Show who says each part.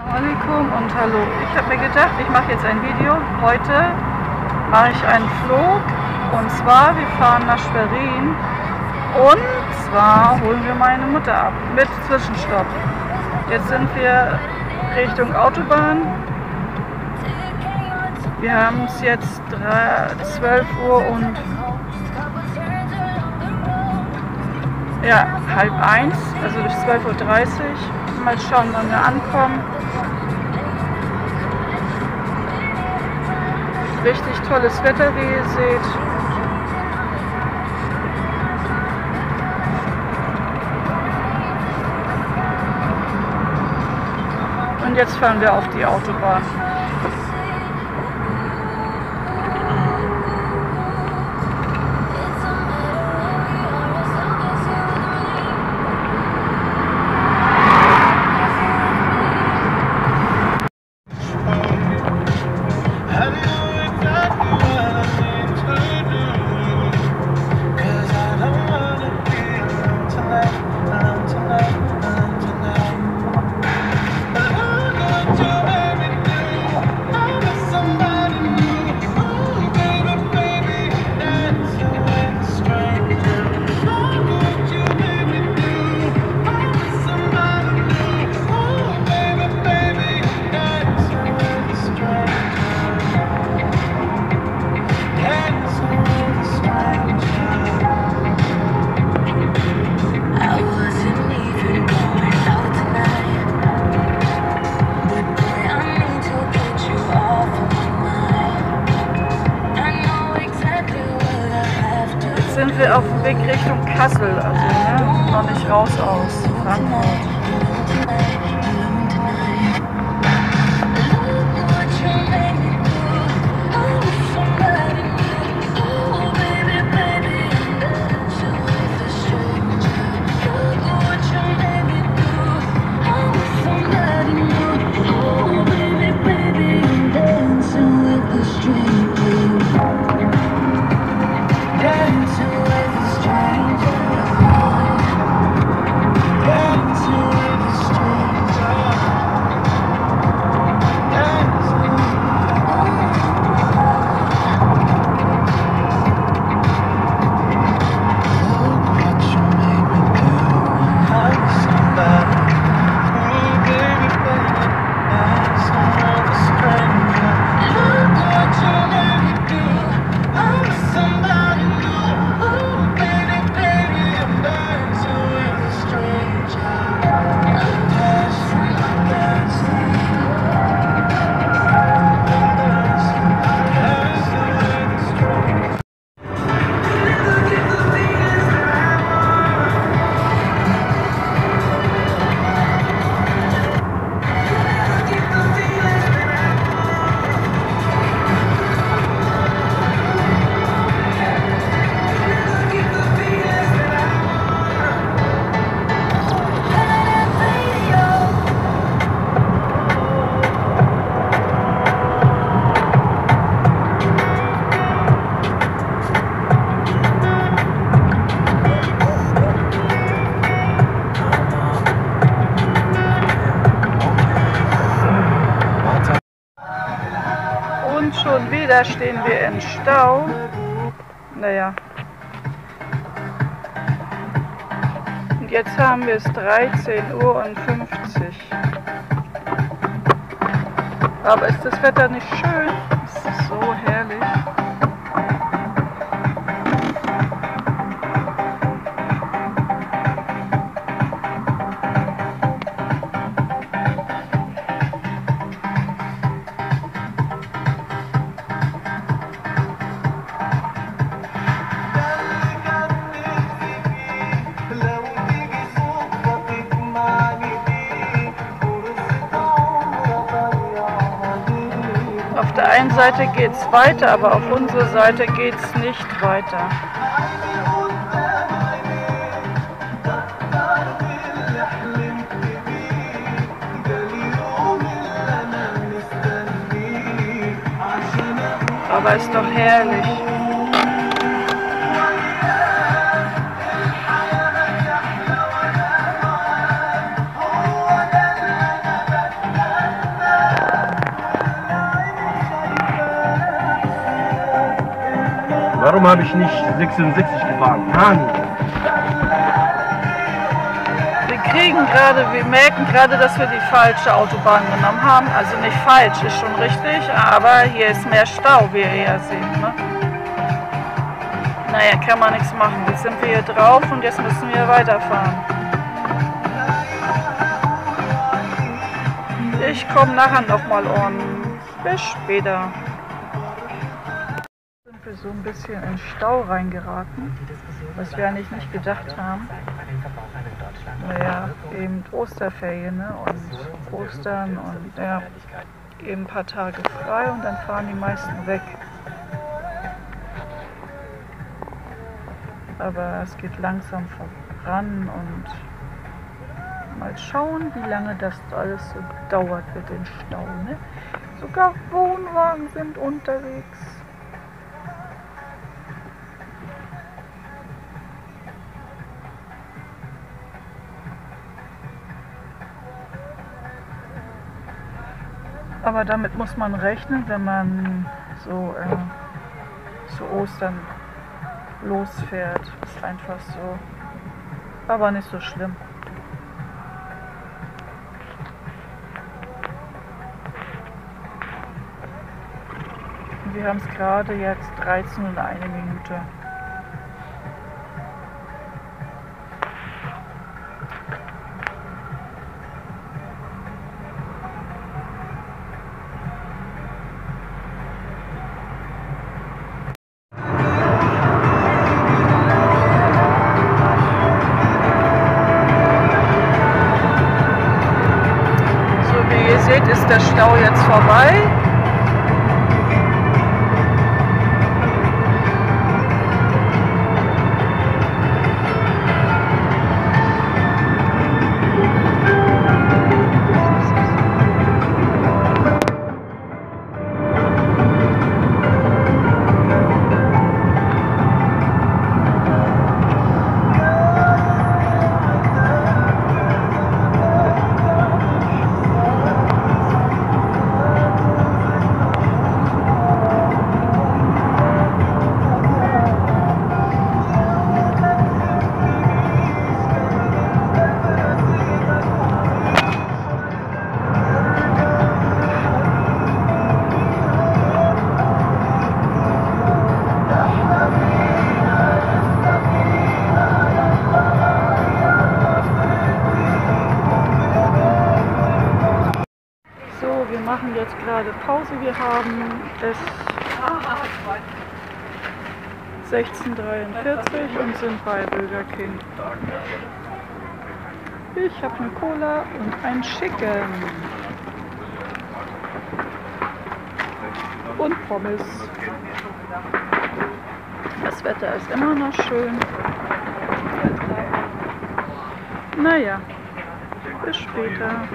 Speaker 1: Assalamualaikum und hallo. Ich habe mir gedacht, ich mache jetzt ein Video. Heute mache ich einen Flug und zwar, wir fahren nach Schwerin und zwar holen wir meine Mutter ab mit Zwischenstopp. Jetzt sind wir Richtung Autobahn. Wir haben es jetzt 12 Uhr und ja, halb eins, also bis 12.30 Uhr. Mal schauen, wann wir ankommen. Richtig tolles Wetter, wie ihr seht. Und jetzt fahren wir auf die Autobahn. Weg Richtung Kassel, also ne, noch nicht raus aus Frankfurt. Wieder stehen wir im Stau. Naja. Und jetzt haben wir es 13 Uhr und 50. Aber ist das Wetter nicht schön? Auf der einen Seite geht es weiter, aber auf unserer Seite geht es nicht weiter. Aber ist doch herrlich.
Speaker 2: Warum habe ich nicht 66 gefahren? Mann!
Speaker 3: Wir kriegen gerade, wir merken gerade, dass wir die falsche Autobahn genommen haben. Also nicht falsch, ist schon richtig, aber hier ist mehr Stau, wie ihr ja seht. Ne? Naja, kann man nichts machen. Jetzt sind wir hier drauf und jetzt müssen wir weiterfahren. Ich komme nachher nochmal um. Bis später. So ein bisschen in Stau reingeraten, was wir eigentlich nicht gedacht haben. Naja, eben Osterferien ne? und Ostern und ja, eben ein paar Tage frei und dann fahren die meisten weg. Aber es geht langsam voran und mal schauen, wie lange das alles so dauert mit den Stau. Ne? Sogar Wohnwagen sind unterwegs. Aber damit muss man rechnen, wenn man so äh, zu Ostern losfährt. Ist einfach so. Aber nicht so schlimm. Wir haben es gerade jetzt 13 und eine Minute. Seht, ist der Stau jetzt vorbei. Gerade Pause. Wir haben es 16.43 und sind bei Burger King. Ich habe eine Cola und ein Chicken. Und Pommes. Das Wetter ist immer noch schön. Naja, bis später.